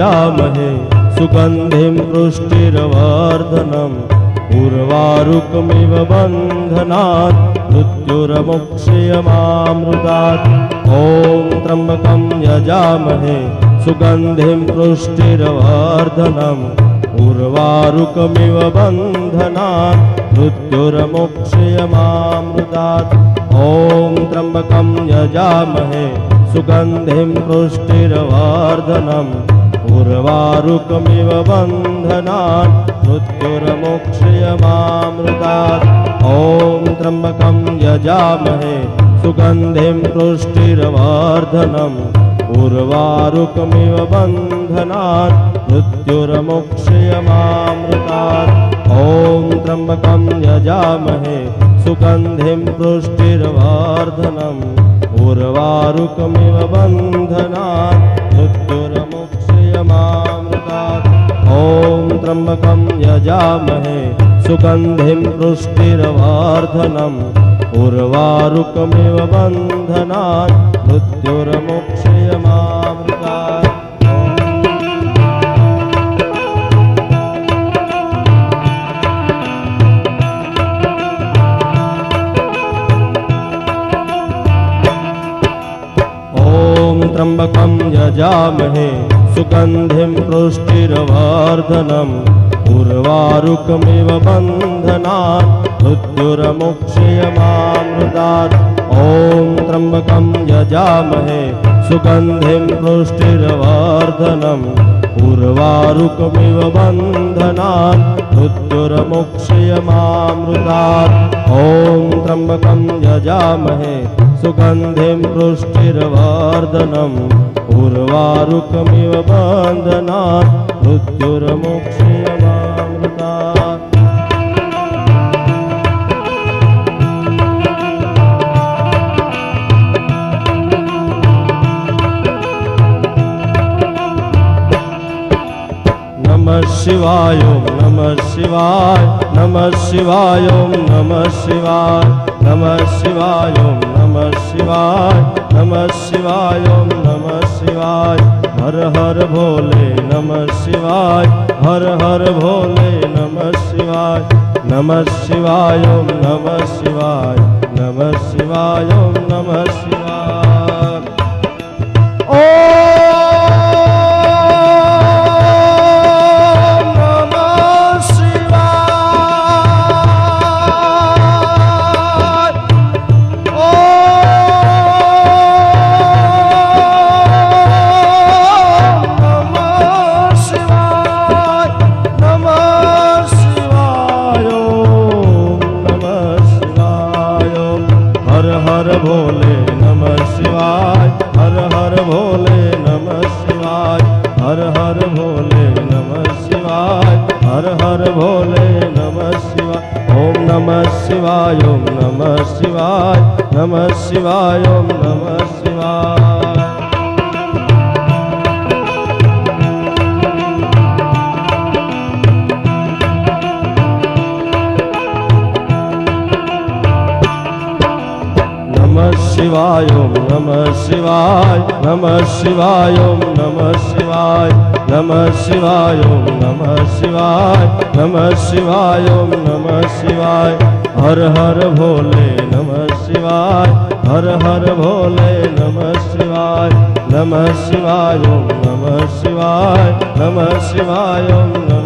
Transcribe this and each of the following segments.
यजामहे सुगन्धिं पुष्टिरवर्धनम् उर्वारुकमिव बन्धनात् मृत्युरमुक्षयमामृतात्। ॐ त्र्यम्बकं यजामहे सुगन्धिं पुष्टिरवर्धनम् उर्वारुकमिव बन्धनात् मृत्युरमुक्षयमामृतात्। ॐ त्र्यम्बकं यजामहे सुगन्धिं पुष्टिरवर्धनम् उर्वारुकमिव बन्धनान् मृत्युरमोक्षयमामृतात् ॐ त्र्यम्बकं यजामहे सुगन्धिं पुष्टिरवर्धनम् उर्वारुकमिव बन्धनान् मृत्युरमोक्षयमामृतात् ॐ त्र्यम्बकं यजामहे सुगन्धिं पुष्टिरवर्धनम् उर्वारुकमिव बन्धनात् मृत्युरमुक्षयमामृतात् ॐ त्र्यम्बकं यजामहे सुगन्धिं पुष्टिरवर्धनम्। उर्वारुकमिव बन्धनात् मृत्युरमुक्षयमामृतात्। ॐ त्र्यम्बकं यजामहे सुगन्धिं पुष्टिरवर्धनम् उर्वारुकमिव बन्धनात् मृत्युरमुक्षयमामृतात् ॐ त्र्यम्बकं यजामहे सुगन्धिं पुष्टिरवर्धनम् उर्वारुकमिव बन्धनात् मृत्युरमुक्षयमामृतात् ॐ त्र्यम्बकं यजामहे सुगन्धिं पुष्टिरवर्धनम् उर्वारुकमिव बन्धनात् मृत्युरमुक्षयमामृतात् नमः शिवाय नमः शिवाय नमः शिवाय नमः शिवाय नमः शिवाय नमः शिवाय नमः शिवाय, ओम नमः शिवाय। हर हर भोले नमः शिवाय, हर हर भोले नमः शिवाय। नमः शिवाय, ओम नमः शिवाय नमः शिवाय, ओम नमः शिवाय। नमः शिवाय। ॐ नमः शिवाय ॐ नमः शिवाय। नमः शिवाय ॐ नमः शिवाय नमः शिवाय नमः शिवाय ॐ नमः शिवाय नमः शिवाय ॐ नमः शिवाय नमः शिवाय ॐ नमः शिवाय हर हर भोले नमः शिवाय हर हर भोले नमः शिवाय नमः शिवाय ॐ नमः शिवाय नमः शिवाय ॐ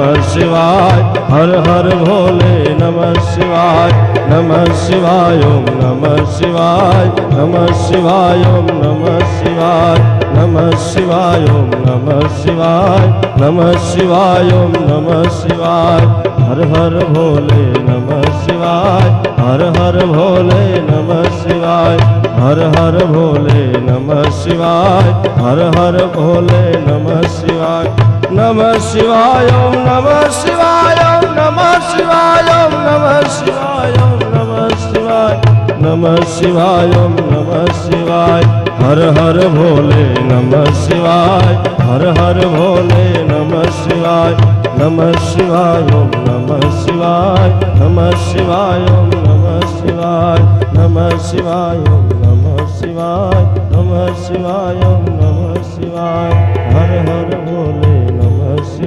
नमः शिवाय हर हर भोले नमः शिवाय नमः शिवाय ॐ नमः शिवाय नमः शिवाय ॐ नमः शिवाय नमः शिवाय ॐ नमः शिवाय नमः शिवाय ॐ नमः शिवाय हर हर भोले नमः शिवाय हर हर भोले नमः शिवाय हर हर भोले नमः शिवाय हर हर भोले नमः शिवाय नमः शिवाय नमः शिवाय नमः शिवाय नमः शिवाय नमः शिवाय नमः शिवाय नमः शिवाय हर हर भोले नमः शिवाय हर हर भोले नमः शिवाय नमः शिवाय नमः शिवाय नमः शिवाय नमः शिवाय नमः शिवाय नमः शिवाय नमः शिवाय नमः शिवाय हर हर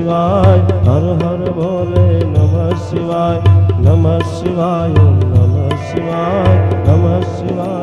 शिवाय हर हर भोले नमः शिवाय नमः शिवाय नमः शिवाय नमः शिवाय।